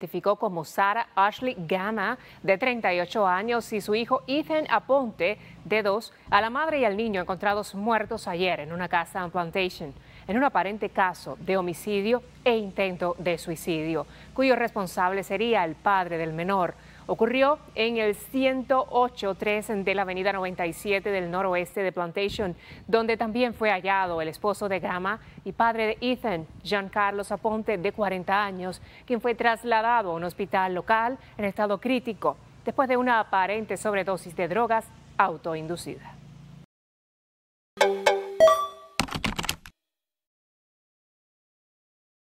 identificó como Sara Ashley Gama, de 38 años, y su hijo Ethan Aponte, de 2, a la madre y al niño encontrados muertos ayer en una casa en Plantation, en un aparente caso de homicidio e intento de suicidio, cuyo responsable sería el padre del menor. Ocurrió en el 108.3 de la avenida 97 del noroeste de Plantation, donde también fue hallado el esposo de Gama y padre de Ethan, Jean Carlos Aponte, de 40 años, quien fue trasladado a un hospital local en estado crítico después de una aparente sobredosis de drogas autoinducida.